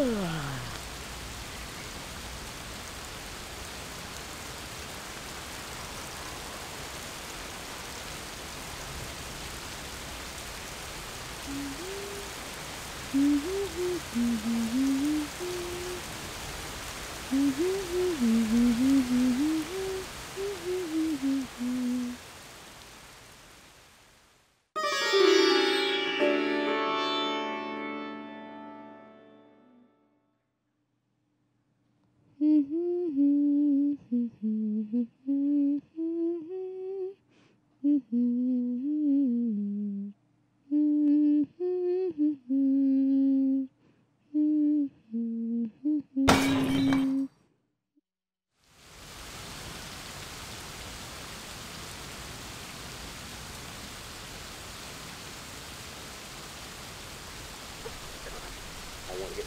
I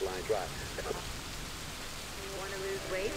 line drive. You want to lose weight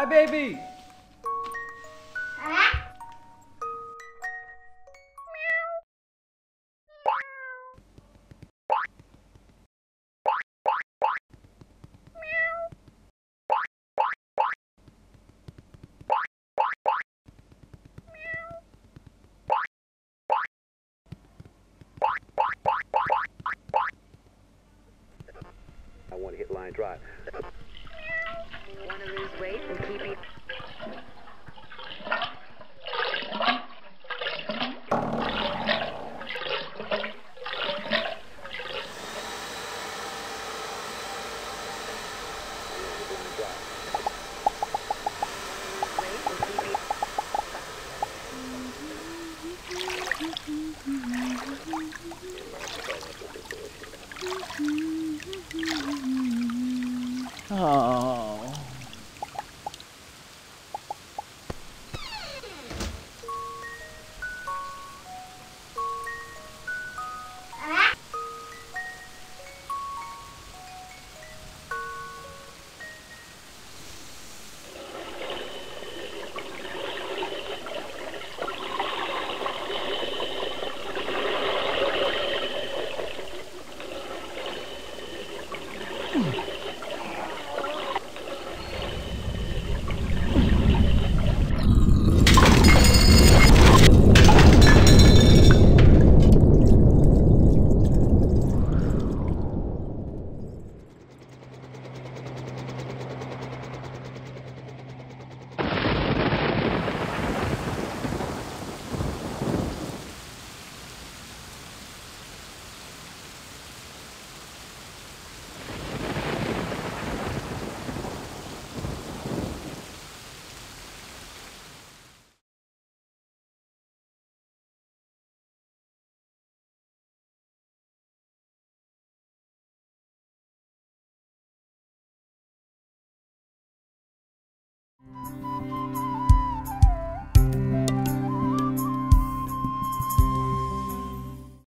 Hi, baby. I want to hit line drive want to lose weight and keep eating. Oh.